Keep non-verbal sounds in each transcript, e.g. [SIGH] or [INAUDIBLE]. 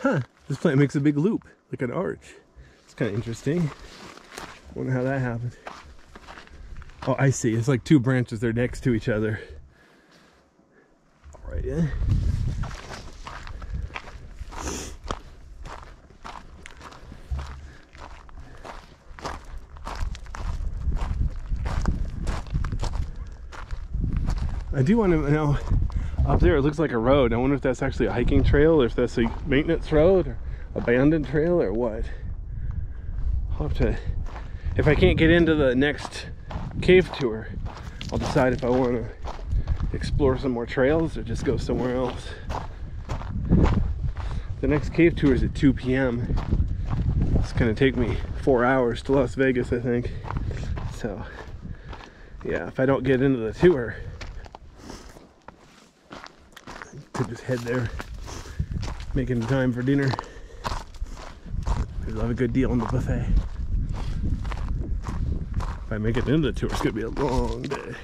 Huh, this plant makes a big loop, like an arch. It's kind of interesting. Wonder how that happened. Oh, I see. It's like two branches. They're next to each other. All right, yeah. I do want to know up there it looks like a road. I wonder if that's actually a hiking trail or if that's a maintenance road or abandoned trail or what. I'll have to if I can't get into the next cave tour, I'll decide if I want to explore some more trails or just go somewhere else. The next cave tour is at 2 p.m. It's gonna take me four hours to Las Vegas, I think. So, yeah, if I don't get into the tour, just head there, making time for dinner. I'll have a good deal on the buffet. If I make it into the tour, it's gonna be a long day.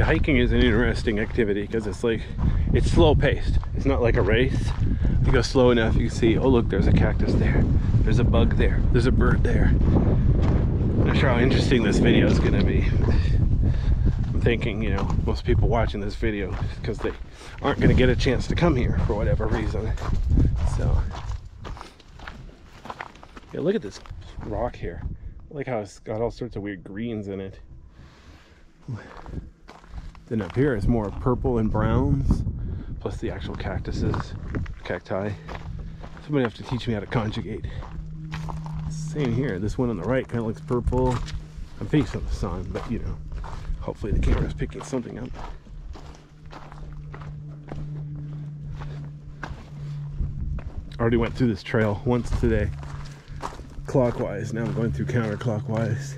Yeah, hiking is an interesting activity because it's like it's slow paced. It's not like a race. You go slow enough, you see, oh look, there's a cactus there. There's a bug there. There's a bird there. I'm not sure how interesting this video is gonna be. I'm thinking, you know, most people watching this video because they aren't gonna get a chance to come here for whatever reason. So yeah, look at this rock here. I like how it's got all sorts of weird greens in it. Then up here it's more purple and browns, plus the actual cactuses, cacti. Somebody have to teach me how to conjugate. Same here, this one on the right kind of looks purple. I'm facing the sun, but you know, hopefully the camera's picking something up. Already went through this trail once today, clockwise. Now I'm going through counterclockwise.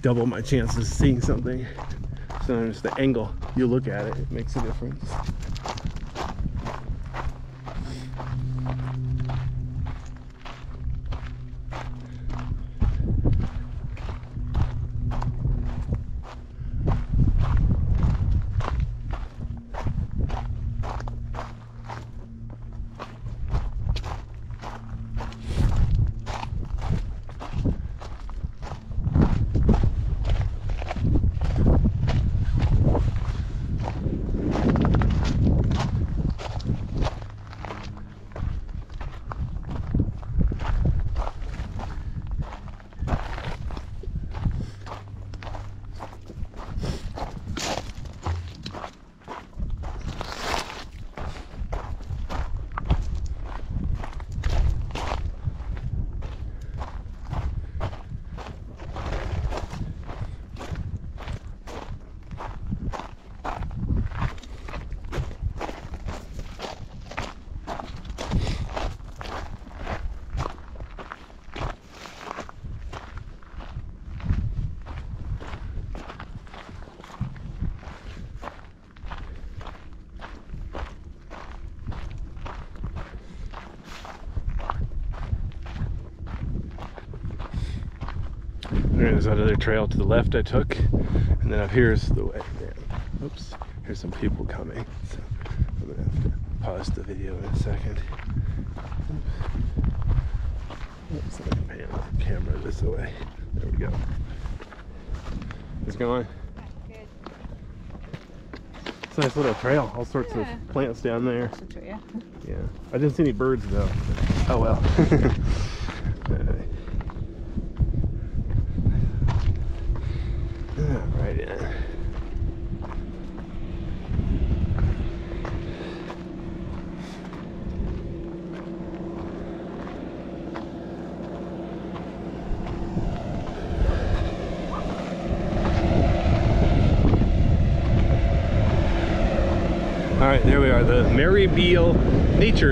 Double my chances of seeing something sometimes the angle you look at it, it makes a difference. There's another trail to the left I took, and then up here's the way. Man, oops, here's some people coming. So I'm gonna have to pause the video in a second. Oops, me pan the camera this way. There we go. It's going. It's a nice little trail. All sorts Yeah. of plants down there. That's a tree, yeah. Yeah. I didn't see any birds though. Oh well. [LAUGHS] Alright. right in. All right, there we are, the Mary Beal Nature